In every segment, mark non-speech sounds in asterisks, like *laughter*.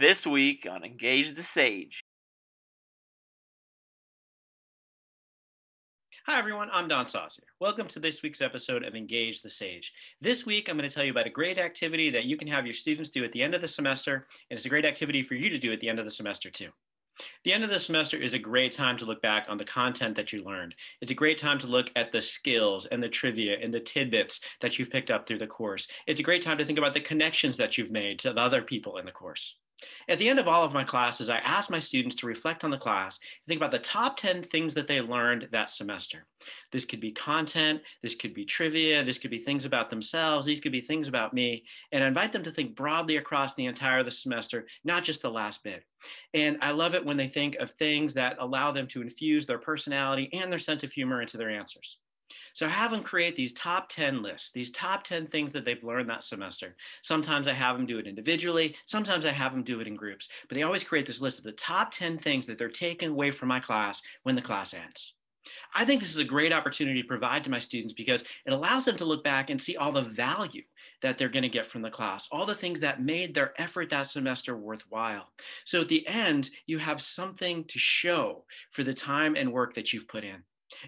This week on Engage the Sage. Hi, everyone. I'm Don Saucier. Welcome to this week's episode of Engage the Sage. This week, I'm going to tell you about a great activity that you can have your students do at the end of the semester, and it's a great activity for you to do at the end of the semester, too. The end of the semester is a great time to look back on the content that you learned. It's a great time to look at the skills and the trivia and the tidbits that you've picked up through the course. It's a great time to think about the connections that you've made to the other people in the course. At the end of all of my classes, I ask my students to reflect on the class and think about the top 10 things that they learned that semester. This could be content, this could be trivia, this could be things about themselves, these could be things about me, and I invite them to think broadly across the entire of the semester, not just the last bit. And I love it when they think of things that allow them to infuse their personality and their sense of humor into their answers. So I have them create these top 10 lists, these top 10 things that they've learned that semester. Sometimes I have them do it individually, sometimes I have them do it in groups, but they always create this list of the top 10 things that they're taking away from my class when the class ends. I think this is a great opportunity to provide to my students because it allows them to look back and see all the value that they're going to get from the class, all the things that made their effort that semester worthwhile. So at the end, you have something to show for the time and work that you've put in.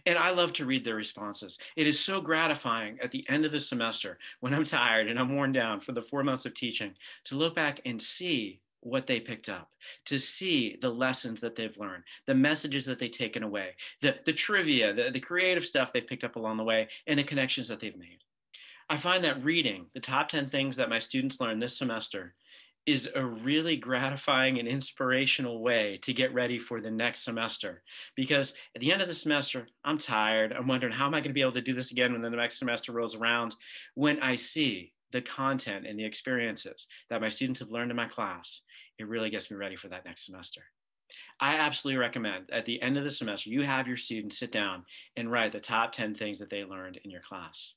And I love to read their responses. It is so gratifying at the end of the semester when I'm *laughs* tired and I'm worn down for the four months of teaching to look back and see what they picked up, to see the lessons that they've learned, the messages that they've taken away, the, the trivia, the, the creative stuff they picked up along the way, and the connections that they've made. I find that reading the top 10 things that my students learned this semester is a really gratifying and inspirational way to get ready for the next semester. Because at the end of the semester, I'm tired. I'm wondering how am I going to be able to do this again when the next semester rolls around? When I see the content and the experiences that my students have learned in my class, it really gets me ready for that next semester. I absolutely recommend at the end of the semester, you have your students sit down and write the top 10 things that they learned in your class.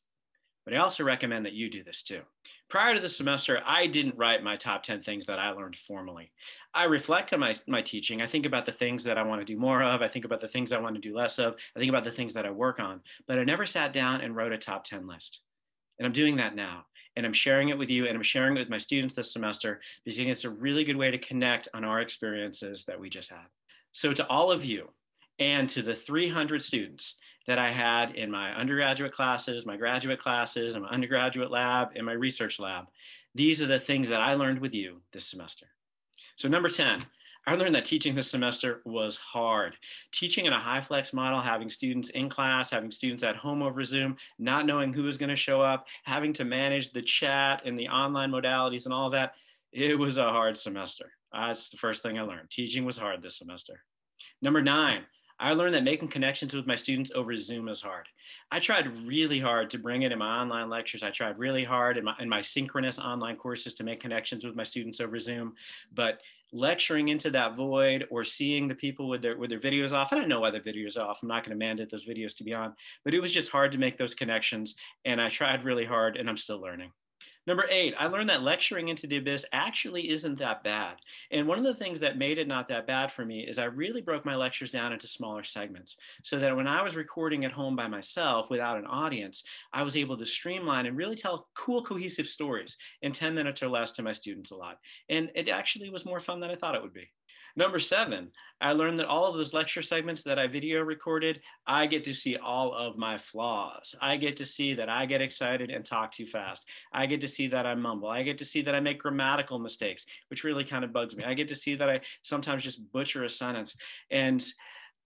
But I also recommend that you do this too. Prior to the semester, I didn't write my top 10 things that I learned formally. I reflect on my, my teaching. I think about the things that I want to do more of. I think about the things I want to do less of. I think about the things that I work on. But I never sat down and wrote a top 10 list. And I'm doing that now. And I'm sharing it with you and I'm sharing it with my students this semester because it's a really good way to connect on our experiences that we just had. So, to all of you and to the 300 students that I had in my undergraduate classes, my graduate classes, and my undergraduate lab, and my research lab. These are the things that I learned with you this semester. So number 10, I learned that teaching this semester was hard. Teaching in a high flex model, having students in class, having students at home over Zoom, not knowing who was gonna show up, having to manage the chat and the online modalities and all that, it was a hard semester. That's the first thing I learned. Teaching was hard this semester. Number nine, I learned that making connections with my students over Zoom is hard. I tried really hard to bring it in my online lectures. I tried really hard in my, in my synchronous online courses to make connections with my students over Zoom. But lecturing into that void or seeing the people with their with their videos off. I don't know why the videos off. I'm not going to mandate those videos to be on, but it was just hard to make those connections. And I tried really hard and I'm still learning. Number eight, I learned that lecturing into the abyss actually isn't that bad. And one of the things that made it not that bad for me is I really broke my lectures down into smaller segments so that when I was recording at home by myself without an audience, I was able to streamline and really tell cool, cohesive stories in 10 minutes or less to my students a lot. And it actually was more fun than I thought it would be. Number seven, I learned that all of those lecture segments that I video recorded, I get to see all of my flaws. I get to see that I get excited and talk too fast. I get to see that I mumble. I get to see that I make grammatical mistakes, which really kind of bugs me. I get to see that I sometimes just butcher a sentence. And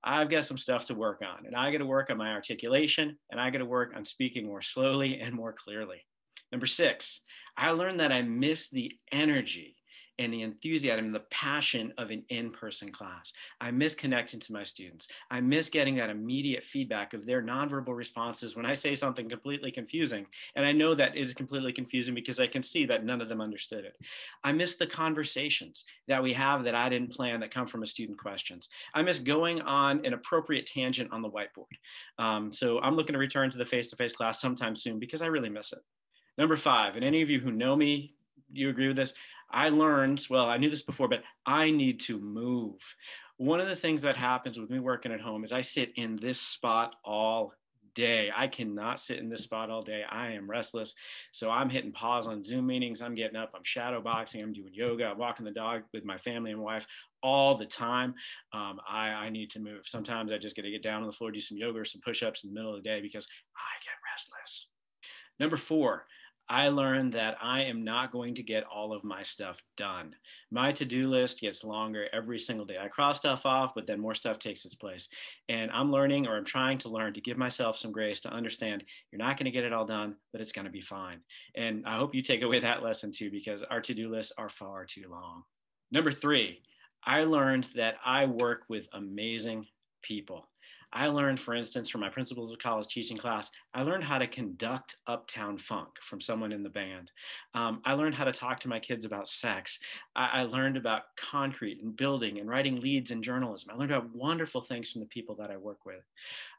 I've got some stuff to work on. And I got to work on my articulation and I got to work on speaking more slowly and more clearly. Number six, I learned that I miss the energy and the enthusiasm, the passion of an in-person class. I miss connecting to my students. I miss getting that immediate feedback of their nonverbal responses when I say something completely confusing. And I know that is completely confusing because I can see that none of them understood it. I miss the conversations that we have that I didn't plan that come from a student questions. I miss going on an appropriate tangent on the whiteboard. Um, so I'm looking to return to the face-to-face -face class sometime soon because I really miss it. Number five, and any of you who know me, you agree with this, I learned, well, I knew this before, but I need to move. One of the things that happens with me working at home is I sit in this spot all day. I cannot sit in this spot all day. I am restless. So I'm hitting pause on Zoom meetings. I'm getting up. I'm shadow boxing. I'm doing yoga. I'm walking the dog with my family and wife all the time. Um, I, I need to move. Sometimes I just got to get down on the floor, do some yoga or some push ups in the middle of the day because I get restless. Number four, I learned that I am not going to get all of my stuff done. My to do list gets longer every single day. I cross stuff off, but then more stuff takes its place. And I'm learning, or I'm trying to learn, to give myself some grace to understand you're not going to get it all done, but it's going to be fine. And I hope you take away that lesson too, because our to do lists are far too long. Number three, I learned that I work with amazing people. I learned, for instance, from my principles of college teaching class, I learned how to conduct Uptown Funk from someone in the band. Um, I learned how to talk to my kids about sex. I, I, learned about concrete and building and writing leads in journalism. I learned about wonderful things from the people that I work with.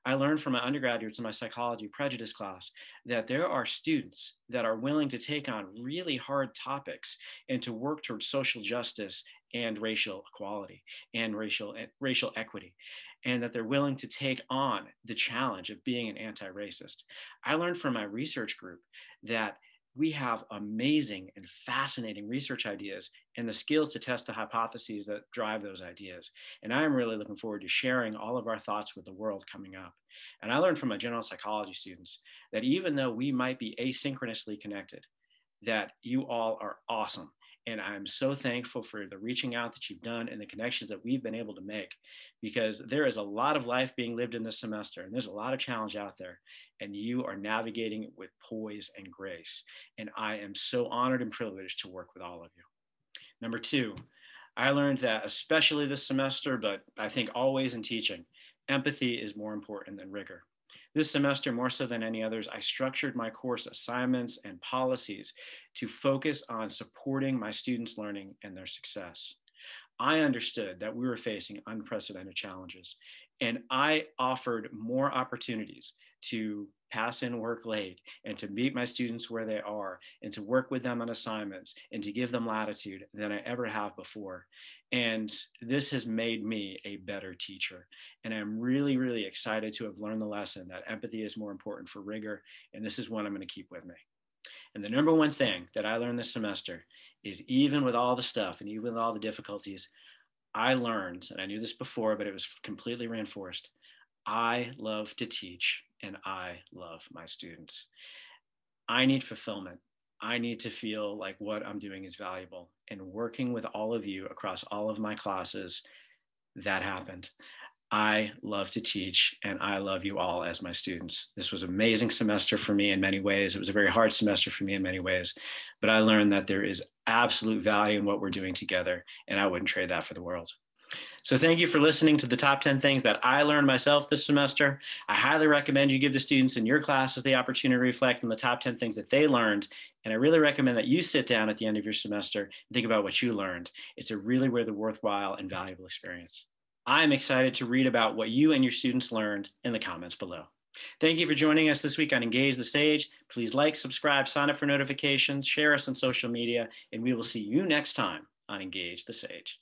I learned from my undergraduates in my psychology prejudice class that there are students that are willing to take on really hard topics and to work towards social justice and racial equality and racial eh, racial equity and that they're willing to take on the challenge of being an anti-racist. I learned from my research group that we have amazing and fascinating research ideas and the skills to test the hypotheses that drive those ideas. And I'm really looking forward to sharing all of our thoughts with the world coming up. And I learned from my general psychology students that even though we might be asynchronously connected, that you all are awesome and I'm so thankful for the reaching out that you've done and the connections that we've been able to make because there is a lot of life being lived in this semester and there's a lot of challenge out there. And you are navigating it with poise and grace. And I am so honored and privileged to work with all of you. Number two, I learned that, especially this semester, but I think always in teaching, empathy is more important than rigor. This semester, more so than any others, I structured my course assignments and policies to focus on supporting my students' learning and their success. I understood that we were facing unprecedented challenges, and I offered more opportunities to pass in work late and to meet my students where they are and to work with them on assignments and to give them latitude than I ever have before. And this has made me a better teacher. And I'm really, really excited to have learned the lesson that empathy is more important for rigor. And this is one I'm going to keep with me. And the number one thing that I learned this semester is even with all the stuff and even with all the difficulties, I learned, and I knew this before, but it was completely reinforced. I love to teach and I love my students. I need fulfillment. I need to feel like what I'm doing is valuable. And working with all of you across all of my classes, that happened. I love to teach and I love you all as my students. This was an amazing semester for me in many ways. It was a very hard semester for me in many ways, but I learned that there is absolute value in what we're doing together and I wouldn't trade that for the world. So thank you for listening to the top 10 things that I learned myself this semester. I highly recommend you give the students in your classes the opportunity to reflect on the top 10 things that they learned. And I really recommend that you sit down at the end of your semester and think about what you learned. It's a really, really worthwhile and valuable experience. I'm excited to read about what you and your students learned in the comments below. Thank you for joining us this week on Engage the Sage. Please like, subscribe, sign up for notifications, share us on social media, and we will see you next time on Engage the Sage.